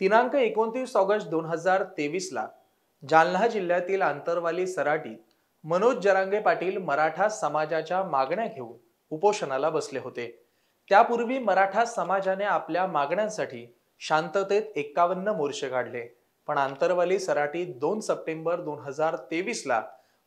दिनांक एकोणतीस ऑगस्ट दोन हजार तेवीसला जालना जिल्ह्यातील आंतरवाली सराटीत मनोज जरांगे पाटील मराठा समाजाच्या मागण्या घेऊन उपोषणाला बसले होते. त्यापूर्वी मराठा समाजाने आपल्या मागण्यांसाठी शांततेत एक्कावन्न मोर्चे काढले. पण आंतरवाली सराटीत दोन सप्टेंबर दोन हजार तेवीसला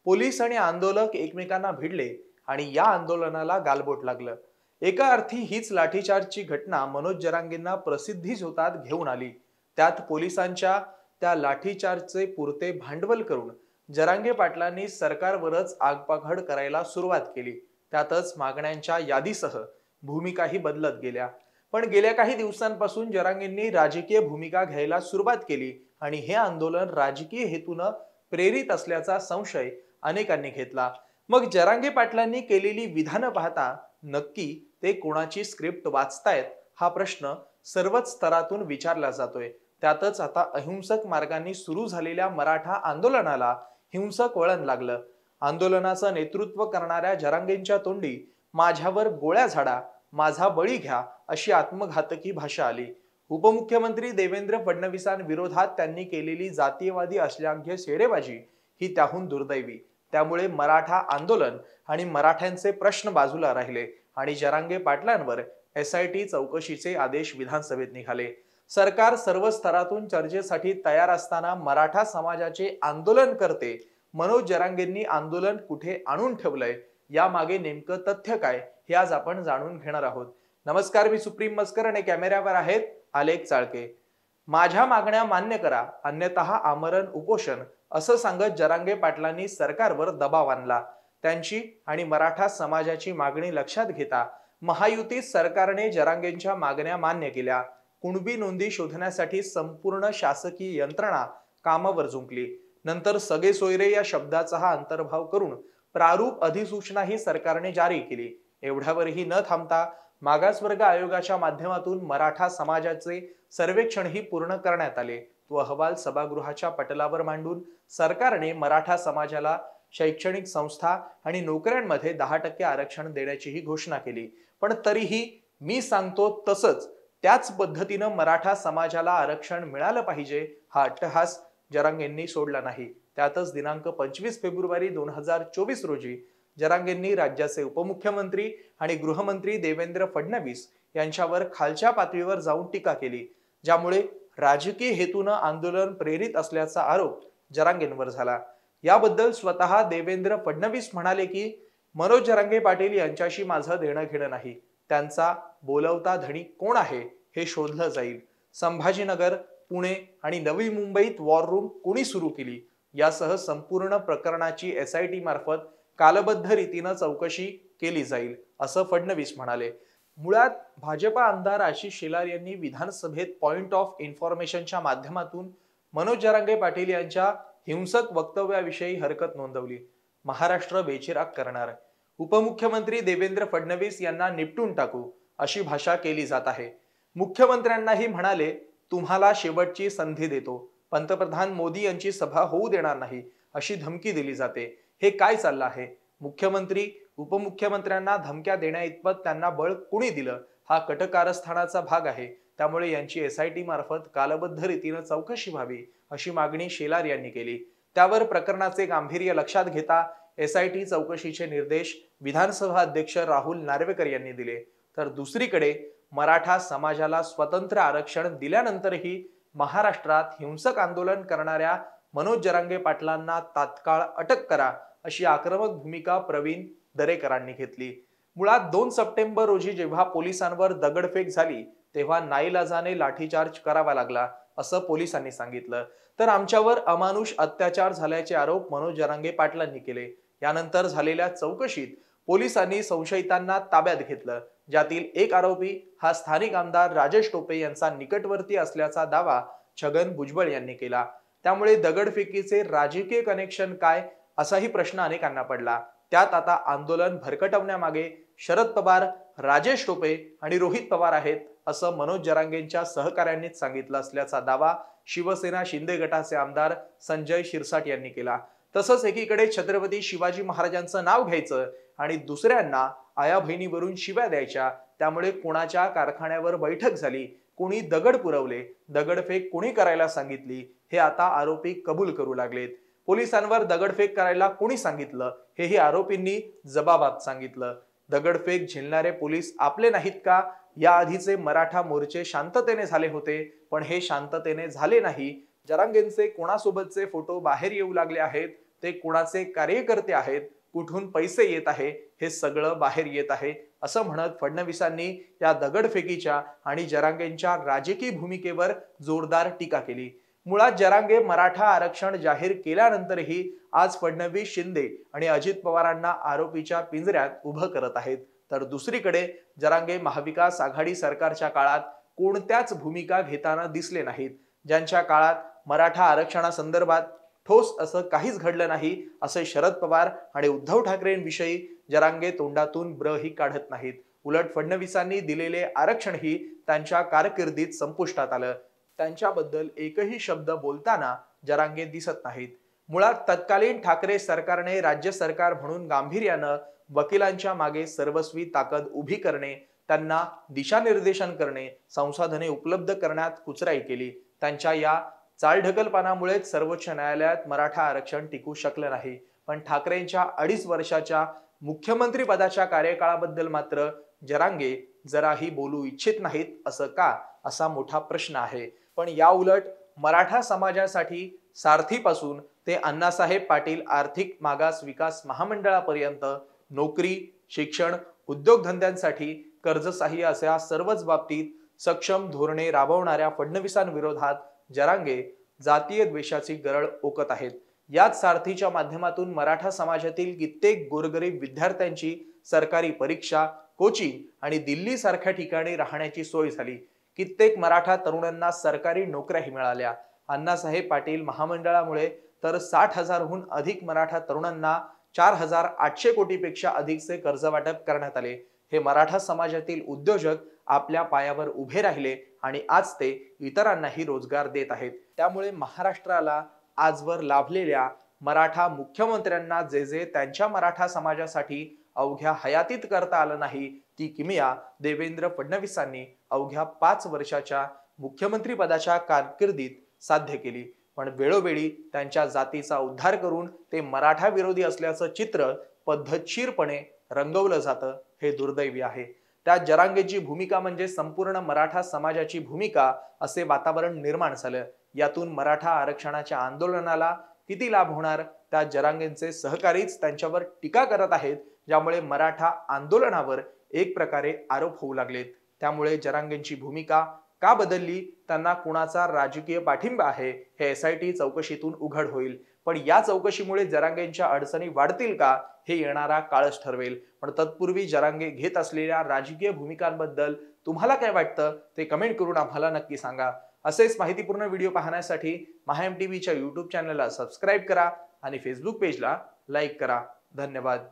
पोलीस आणि आंदोलक एकमेकांना भिडले आणि या आंदोलनाला गालबोट लागलं. एका अर्थी हीच लाठीचार्जची घटना मनोज जरांगेंना प्रसिद्धी झोतात घेऊन आली. त्यात पोलिसांच्या त्या लाठीचार्जचे पुरते भांडवल करून जरांगे पाटलांनी सरकारवरच आगपाखड करायला सुरुवात केली. त्यातच मागण्यांच्या यादीसह भूमिकाही बदलत गेल्या. पण गेल्या काही दिवसांपासून जरांगेंनी राजकीय भूमिका घ्यायला सुरुवात केली आणि हे आंदोलन राजकीय हेतूनं प्रेरित असल्याचा संशय अनेकांनी घेतला. मग जरांगे पाटलांनी केलेली विधानं पाहता नक्की ते कोणाची स्क्रिप्ट वाचतायत हा प्रश्न सर्वच स्तरातून विचारला जातोय. त्यातच आता अहिंसक मार्गांनी सुरू झालेल्या मराठा आंदोलनाला हिंसक वळण लागलं. आंदोलनाचं नेतृत्व करणाऱ्या जरांगेंच्या तोंडी माझ्यावर गोळ्या झाडा माझा बळी घ्या अशी आत्मघातकी भाषा आली. उपमुख्यमंत्री देवेंद्र फडणवीसांविरोधात त्यांनी केलेली जातीयवादी अश्लाघ्य शेरेबाजी ही त्याहून दुर्दैवी. त्यामुळे मराठा आंदोलन आणि मराठ्यांचे प्रश्न बाजूला राहिले आणि जरांगे पाटलांवर एस आय टी चौकशीचे आदेश विधानसभेत निघाले. सरकार सर्व स्तरातून चर्चेसाठी तयार असताना मराठा समाजाचे आंदोलन करते. मनोज जरांगेंनी आंदोलन कुठे आणून ठेवलंय? या मागे नेमकं तथ्य काय? हे आज आपण जाणून घेणार आहोत. नमस्कार मी सुप्रीम मस्कर आणि कॅमेऱ्यावर आहेत आलेख चाळके. माझ्या मागण्या मान्य करा अन्यथा आमरण उपोषण असं सांगत जरांगे पाटलांनी सरकारवर दबाव आणला. त्यांची आणि मराठा समाजाची मागणी लक्षात घेता महायुती सरकारने जरांगेंच्या मागण्या मान्य केल्या. कुणबी नोंदी शोधण्यासाठी संपूर्ण शासकीय यंत्रणा कामावर जुंकली नंतर सगळे सोयरे या शब्दाचा हा अंतर्भाव करून प्रारूप अधिसूचनाही सरकारने जारी केली. एवढ्यावरही न थांबता मागासवर्ग आयोगाच्या माध्यमातून मराठा समाजाचे सर्वेक्षणही पूर्ण करण्यात आले. तो अहवाल सभागृहाच्या पटलावर मांडून सरकारने मराठा समाजाला शैक्षणिक संस्था आणि नोकऱ्यांमध्ये दहा टक्के आरक्षण देण्याचीही घोषणा केली. पण तरीही मी सांगतो तसंच त्याच पद्धतीनं मराठा समाजाला आरक्षण मिळालं पाहिजे हा अट्टहास जरांगेंनी सोडला नाही. त्यातच दिनांक पंचवीस फेब्रुवारी दोन हजार चोवीस रोजी जरांगेंनी राज्याचे उपमुख्यमंत्री आणि गृहमंत्री देवेंद्र फडणवीस यांच्यावर खालच्या पातळीवर जाऊन टीका केली ज्यामुळे राजकीय हेतूनं आंदोलन प्रेरित असल्याचा आरोप जरांगेंवर झाला. याबद्दल स्वतः देवेंद्र फडणवीस म्हणाले की मनोज जरांगे पाटील यांच्याशी माझं देणं घेणं नाही. त्यांचा बोलवता धणी कोण आहे हे शोधलं जाईल. संभाजीनगर पुणे आणि नवी मुंबईत वॉर रूम कोणी सुरू केली? यासह संपूर्ण प्रकरणाची एस आय टी मार्फत कालबद्ध रीतीनं चौकशी केली जाईल असं फडणवीस म्हणाले. मुळात भाजपा आमदार आशिष शेलार यांनी विधानसभेत पॉइंट ऑफ इन्फॉर्मेशनच्या माध्यमातून मनोज जरांगे पाटील यांच्या हिंसक वक्तव्याविषयी हरकत नोंदवली. महाराष्ट्र बेचिराग करणार. उपमुख्यमंत्री देवेंद्र फडणवीस यांना निपटून टाकू अशी भाषा केली जात आहे. मुख्यमंत्र्यांनाही म्हणाले तुम्हाला शेवटची संधी देतो. पंतप्रधान मोदी यांची सभा होऊ देणार नाही अशी धमकी दिली जाते. हे काय चाललं आहे? मुख्यमंत्री उपमुख्यमंत्र्यांना धमक्या देण्या इतपत त्यांना बळ कुणी दिलं? हा कटकारस्थानाचा भाग आहे. त्यामुळे यांची एस आय टी मार्फत कालबद्ध रीतीनं चौकशी व्हावी अशी मागणी शेलार यांनी केली. त्यावर प्रकरणाचे गांभीर्य लक्षात घेता एस आय टी चौकशीचे निर्देश विधानसभा अध्यक्ष राहुल नार्वेकर यांनी दिले. तर दुसरीकडे मराठा समाजाला स्वतंत्र आरक्षण दिल्यानंतरही महाराष्ट्रात हिंसक आंदोलन करणाऱ्या मनोज जरांगे पाटलांना तात्काळ अटक करा अशी आक्रमक भूमिका प्रवीण दरेकरांनी घेतली. मुळात दोन सप्टेंबर रोजी जेव्हा पोलिसांवर दगडफेक झाली तेव्हा नाईलाजाने लाठीचार्ज करावा लागला असं पोलिसांनी सांगितलं. तर आमच्यावर अमानुष अत्याचार झाल्याचे आरोप मनोज जरांगे पाटलांनी केले. यानंतर झालेल्या चौकशीत पोलिसांनी संशयितांना ताब्यात घेतलं. ज्यातील एक आरोपी हा स्थानिक आमदार राजेश टोपे यांचा निकटवर्ती असल्याचा दावा छगन भुजबळ यांनी केला. त्यामुळे दगडफेकीचे राजकीय कनेक्शन काय असाही प्रश्न अनेकांना पडला. त्यात आता आंदोलन भरकटवण्यामागे शरद पवार राजेश टोपे आणि रोहित पवार आहेत असं मनोज जरांगेंच्या सहकाऱ्यांनीच सांगितलं असल्याचा दावा शिवसेना शिंदे गटाचे आमदार संजय शिरसाट यांनी केला. तसंच एकीकडे छत्रपती शिवाजी महाराजांचं नाव घ्यायचं आणि दुसऱ्यांना आया बहिणीवरून शिव्या द्यायच्या. त्यामुळे कोणाच्या कारखान्यावर बैठक झाली कोणी दगड पुरवले दगडफेक कोणी करायला सांगितली हे आता आरोपी कबूल करू लागलेत. पोलिसांवर दगडफेक करायला कोणी सांगितलं हेही आरोपींनी जबाबात सांगितलं. दगडफेक झेलणारे पोलीस आपले नाहीत का? या आधीचे मराठा मोर्चे शांततेने झाले होते पण हे शांततेने झाले नाही जरांगेंचे कोणासोबतचे फोटो बाहेर येऊ लागले आहेत ते कोणाचे कार्यकर्ते आहेत कुठून पैसे येत आहे हे सगळं बाहेर येत आहे असं म्हणत फडणवीसांनी या दगडफेकीच्या आणि जरांगेंच्या राजकीय भूमिकेवर जोरदार टीका केली. मुळात जरांगे मराठा आरक्षण जाहीर केल्यानंतरही आज फडणवीस शिंदे आणि अजित पवारांना आरोपीच्या पिंजऱ्यात उभं करत आहेत. तर दुसरीकडे जरांगे महाविकास आघाडी सरकारच्या काळात कोणत्याच भूमिका घेताना दिसले नाहीत. ज्यांच्या काळात मराठा आरक्षणासंदर्भात ठोस असं काहीच घडलं नाही असे शरद पवार आणि उद्धव ठाकरेंविषयी जरांगे तोंडातून ब्रही काढत नाहीत. उलट फडणवीसांनी दिलेले आरक्षणही त्यांच्या कारकिर्दीत संपुष्टात आलं. त्यांच्याबद्दल एकही शब्द बोलताना जरांगे दिसत नाहीत. मुळात तत्कालीन ठाकरे सरकारने राज्य सरकार म्हणून गांभीर्यानं वकिलांच्या मागे सर्वस्वी ताकद उभी करणे त्यांना दिशानिर्देशन करणे संसाधने उपलब्ध करण्यात कुचराई केली. त्यांच्या या चालढकलपणामुळेच सर्वोच्च न्यायालयात मराठा आरक्षण टिकू शकलं नाही. पण ठाकरेंच्या अडीच वर्षाच्या मुख्यमंत्री पदाच्या कार्यकाळाबद्दल मात्र जरांगे जराही बोलू इच्छित नाहीत असं का असा मोठा प्रश्न आहे. पण या उलट मराठा समाजासाठी सारथीपासून ते अण्णासाहेब पाटील आर्थिक मागास विकास महामंडळापर्यंत नोकरी शिक्षण उद्योगधंद्यांसाठी कर्जसाह्य अशा सर्वच बाबतीत सक्षम धोरणे राबवणाऱ्या फडणवीसांविरोधात जरांगे जातीय द्वेषाची गरळ ओकत आहेत. याच सारथीच्या माध्यमातून मराठा समाजातील कित्येक गोरगरीब विद्यार्थ्यांची सरकारी परीक्षा कोचिंग आणि दिल्ली सारख्या ठिकाणी राहण्याची सोय झाली. कित्येक मराठा तरुणांना सरकारी नोकऱ्याही मिळाल्या. अण्णासाहेब पाटील महामंडळामुळे तर साठ हजारहून अधिक मराठा तरुणांना चार हजार आठशे कोटीपेक्षा अधिकचे कर्ज वाटप करण्यात आले. हे मराठा समाजातील उद्योजक आपल्या पायावर उभे राहिले आणि आज ते इतरांनाही रोजगार देत आहेत. त्यामुळे महाराष्ट्राला आजवर लाभलेल्या मराठा मुख्यमंत्र्यांना जे जे त्यांच्या मराठा समाजासाठी अवघ्या हयातीत करता आलं नाही ती किमिया देवेंद्र फडणवीसांनी अवघ्या पाच वर्षाच्या मुख्यमंत्री पदाच्या कारकिर्दीत साध्य केली. पण वेळोवेळी त्यांच्या जातीचा उद्धार करून ते मराठा विरोधी असल्याचं चित्र पद्धतशीरपणे रंगवलं जातं हे दुर्दैवी आहे. त्या जरांगेची भूमिका म्हणजे संपूर्ण मराठा समाजाची भूमिका असे वातावरण निर्माण झालं. यातून मराठा आरक्षणाच्या आंदोलनाला किती लाभ होणार? त्या जरांगेंचे सहकारीच त्यांच्यावर टीका करत आहेत ज्यामुळे मराठा आंदोलनावर एक प्रकारे आरोप होऊ लागलेत. त्यामुळे जरांगेंची भूमिका का बदलली? त्यांना कुणाचा राजकीय पाठिंबा आहे? हे एस आय टी चौकशीतून उघड होईल. पण या चौकशीमुळे जरांगेंच्या अडचणी वाढतील का हे येणारा काळच ठरवेल. पण तत्पूर्वी जरांगे घेत असलेल्या राजकीय भूमिकांबद्दल तुम्हाला काय वाटतं ते कमेंट करून आम्हाला नक्की सांगा. असेच माहितीपूर्ण व्हिडिओ पाहण्यासाठी महाएम टीव्हीच्या यूट्यूब चॅनलला सबस्क्राईब करा आणि फेसबुक पेजला लाईक करा. धन्यवाद.